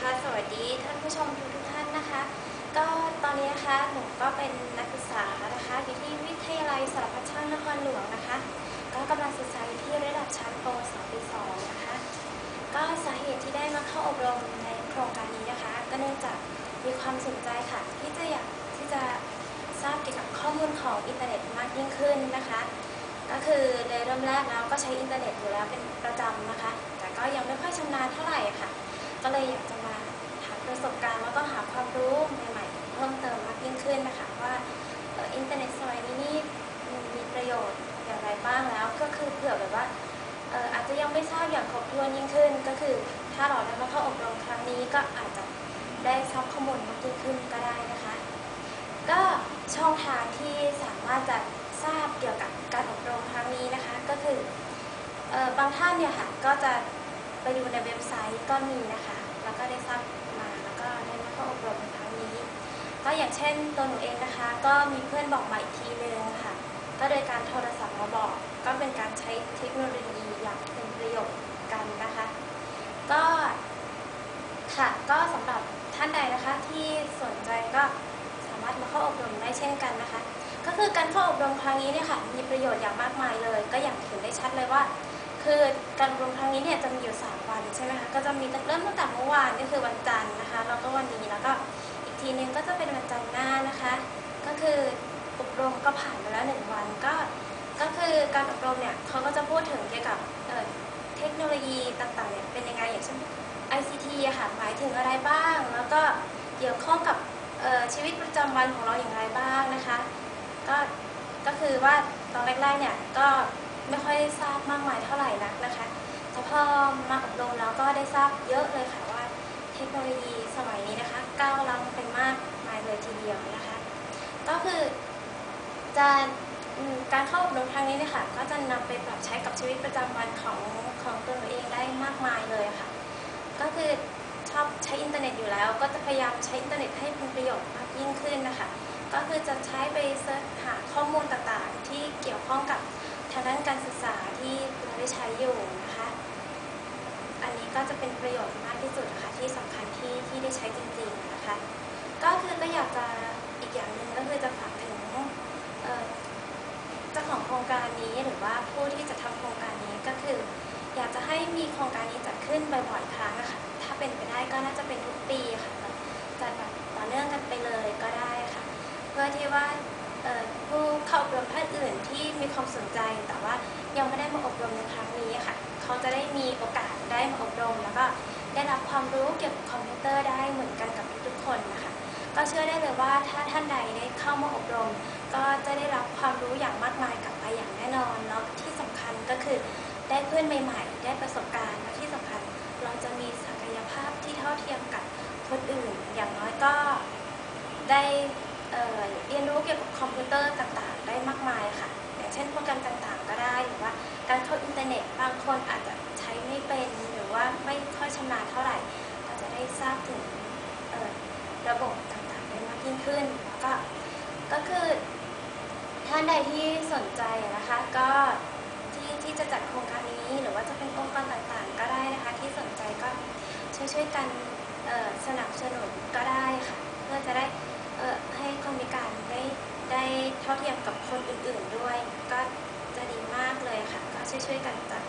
คะ สวัสดีท่านผู้ชมทุกท่านนะคะ ก็ตอนนี้นะคะหนูก็เป็นนักศึกษานะคะอยู่ที่วิทยาลัยสารพัดช่างนครหลวงนะคะ ก็กำลังศึกษาอยู่ที่ระดับชั้นป .2 ปี2นะคะ ก็สาเหตุที่ได้มาเข้าอบรมในโครงการนี้นะคะ ก็เนื่องจากมีความสนใจค่ะที่จะอยากที่จะทราบเกี่ยวกับข้อมูลของอินเทอร์เน็ตมากยิ่งขึ้นนะคะ ก็คือโดยเริ่มแรกแล้วก็ใช้อินเทอร์เน็ตอยู่แล้วเป็นประจำนะคะ แต่ก็ยังไม่ค่อยชำนาญเท่าไหร่ค่ะ ก็เลยอยากจะมา ประสบการณ์แล้วก็หาความรู้ใหม่ๆ เพิ่มเติมมากยิ่งขึ้นนะคะว่าอินเทอร์เน็ตสมัยนี้นี่มีประโยชน์อย่างไรบ้างแล้ว ก็คือเผื่อแบบว่าอาจจะยังไม่ทราบอย่างครบถ้วนยิ่งขึ้น ก็คือถ้าเราได้มาเข้าอบรมครั้งนี้ก็อาจจะได้ทราบข้อมูลมากยิ่งขึ้นก็ได้นะคะ ก็ช่องทางที่สามารถจะทราบเกี่ยวกับการอบรมครั้งนี้นะคะ ก็คืออบางท่านเนี่ยค่ะก็จะไปดูในเว็บไซต์ก็มีนะคะ แล้วก็ได้ทราบ ก็ได้มาเข้าอบรมในครั้งนี้ ก็อย่างเช่นตัวหนูเองนะคะ ก็มีเพื่อนบอกมาอีกทีนึงค่ะ ก็โดยการโทรศัพท์มาบอก ก็เป็นการใช้เทคโนโลยีอย่างเป็นประโยชน์กันนะคะ ก็ค่ะก็สำหรับท่านใดนะคะที่สนใจก็สามารถมาเข้าอบรมได้เช่นกันนะคะ ก็คือการเข้าอบรมครั้งนี้เนี่ยค่ะมีประโยชน์อย่างมากมายเลย ก็อย่างเห็นได้ชัดเลยว่า คือการอบรมครั้งนี้เนี่ยจะมีอยู่ 3 วันใช่ไหมคะก็จะมีตั้งเริ่มตั้งแต่เมื่อวานก็คือวันจันทร์นะคะแล้วก็วันนี้แล้วก็อีกทีนึงก็จะเป็นวันจันทร์หน้านะคะ ก็คืออบรมก็ผ่านไปแล้วหนึ่งวันก็ ก็คือการอบรมเนี่ยเขาก็จะพูดถึงเกี่ยวกับเอ่อเทคโนโลยีต่างๆเนี่ยเป็นยังไงอย่างเช่น ICT อะค่ะหมายถึงอะไรบ้าง แล้วก็เกี่ยวข้องกับเอ่อชีวิตประจำวันของเราอย่างไรบ้างนะคะ ก็ก็คือว่าตอนแรกๆเนี่ยก็ไม่ค่อยทราบมากมายเท่าไหร่นักนะคะแต่พอมาอบรมแล้วก็ได้ทราบเยอะเลยค่ะว่าเทคโนโลยีสมัยนี้นะคะก้าวล้ำไปมากมายเลยทีเดียวนะคะ ก็คือจะ การเข้าอบรมครั้งนี้เนี่ยค่ะ ก็จะนำไปปรับใช้กับชีวิตประจำวันของของตัวเองได้มากมายเลยค่ะ ก็คือชอบใช้อินเทอร์เน็ตอยู่แล้ว ก็จะพยายามใช้อินเทอร์เน็ตให้เป็นประโยชน์มากยิ่งขึ้นนะคะ ก็คือจะใช้ไป search หาข้อมูลต่างๆ ที่เกี่ยวข้องกับทางด้านการศึกษาที่เราได้ใช้อยู่นะคะ อันนี้ก็จะเป็นประโยชน์มากที่สุดค่ะที่สำคัญที่ที่ได้ใช้จริงๆนะคะ ก็คือก็อยากจะ โครงการนี้จัดขึ้นบ่อยๆครั้งอะค่ะ ถ้าเป็นไปได้ก็น่าจะเป็นทุกปีค่ะแบบจัดแบบต่อเนื่องกันไปเลยก็ได้ค่ะ เพื่อที่ว่าผู้เข้าอบรมท่านอื่นที่มีความสนใจ แต่ว่ายังไม่ได้มาอบรมในครั้งนี้ค่ะ เขาจะได้มีโอกาสได้มาอบรม แล้วก็ได้รับความรู้เกี่ยวกับคอมพิวเตอร์ได้เหมือนกันกับทุกๆคนนะคะ ก็เชื่อได้เลยว่าถ้าท่านใดได้เข้ามาอบรม ก็จะได้รับความรู้อย่างมากมายกลับไปอย่างแน่นอนแล้วที่สำคัญก็คือได้เพื่อนใหม่ๆ ได้ประสบ คนอื่น อย่างน้อยก็ได้เรียนรู้เกี่ยวกับคอมพิวเตอร์ต่างๆ ได้มากมายค่ะ อย่างเช่นโปรแกรมต่างๆ ก็ได้หรือว่าการเข้าอินเทอร์เน็ตบางคนอาจจะใช้ไม่เป็นหรือว่าไม่ค่อยชำนาญเท่าไหร่ ก็จะได้ทราบถึงระบบต่างๆ ได้มากยิ่งขึ้นแล้วก็ก็คือท่านใดที่สนใจนะคะก็ที่ที่จะจัดโครงการนี้หรือว่าจะเป็นองค์กรต่างๆ ก็ได้นะคะ ที่สนใจก็ช่วยๆกัน นับสนุนก็ได้ค่ะ เพื่อจะได้เอ่อให้คนพิการได้ได้เท่าเทียมกับคนอื่นๆด้วย ก็จะดีมากเลยค่ะ ก็ช่วยช่วยๆกันจัด